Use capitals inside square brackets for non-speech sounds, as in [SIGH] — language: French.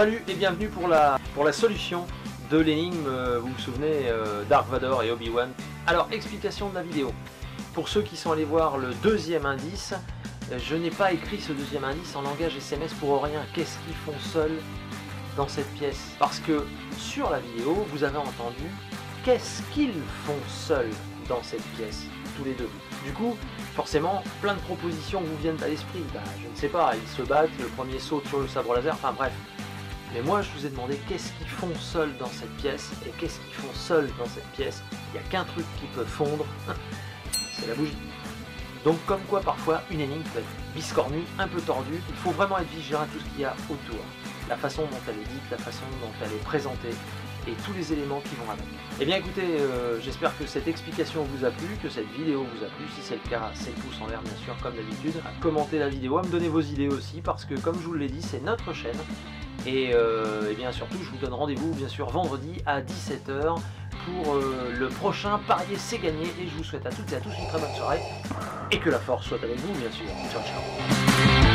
Salut et bienvenue pour la, pour la solution de l'énigme, euh, vous vous souvenez, euh, Dark Vador et Obi-Wan. Alors, explication de la vidéo. Pour ceux qui sont allés voir le deuxième indice, euh, je n'ai pas écrit ce deuxième indice en langage SMS pour rien. Qu'est-ce qu'ils font seuls dans cette pièce? Parce que sur la vidéo, vous avez entendu qu'est-ce qu'ils font seuls dans cette pièce, tous les deux. Du coup, forcément, plein de propositions vous viennent à l'esprit. Bah, je ne sais pas, ils se battent, le premier saute sur le sabre laser, enfin bref. Mais moi, je vous ai demandé qu'est-ce qu'ils font seuls dans cette pièce, et qu'est-ce qu'ils font seuls dans cette pièce. Il n'y a qu'un truc qui peut fondre, [LAUGHS] c'est la bougie. Donc comme quoi parfois une énigme peut être biscornue, un peu tordue, il faut vraiment être vigilant à tout ce qu'il y a autour. La façon dont elle est dite, la façon dont elle est présentée, et tous les éléments qui vont avec. Eh bien écoutez, euh, j'espère que cette explication vous a plu, que cette vidéo vous a plu. Si c'est le cas, c'est le pouce en l'air bien sûr comme d'habitude. À commenter la vidéo, à me donner vos idées aussi, parce que comme je vous l'ai dit, c'est notre chaîne. Et, euh, eh bien surtout, je vous donne rendez-vous bien sûr vendredi à 17h pour euh, le prochain Parier c'est gagné. Et je vous souhaite à toutes et à tous une très bonne soirée. Et que la force soit avec vous bien sûr. Ciao ciao